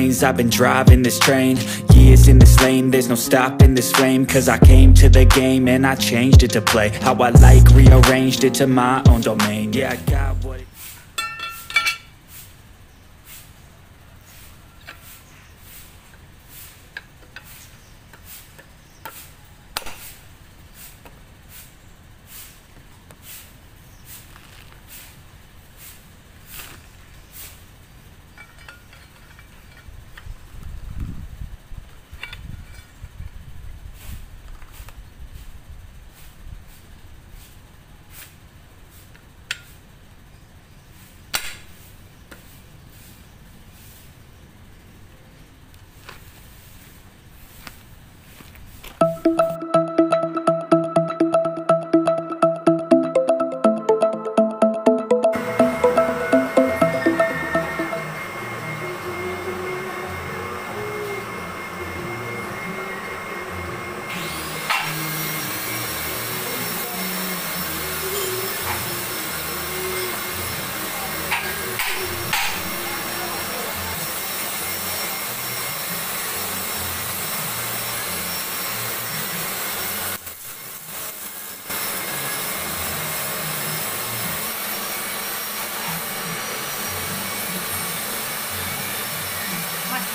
veins, I've been driving this train. Years in this lane, there's no stopping this flame. Cause I came to the game and I changed it to play. How I like, rearranged it to my own domain. Yeah, I got what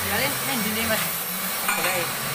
Gracias.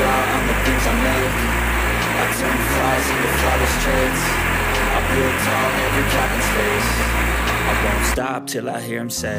I on the things I make. I turn flies into flawless traits I build tall every cap in space. I won't stop till I hear him say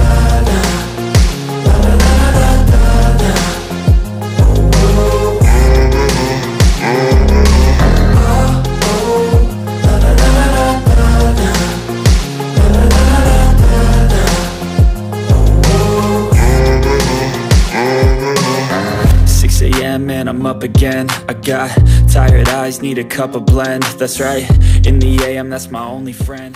I'm up again. I got tired eyes, need a cup of blend. That's right, in the AM, that's my only friend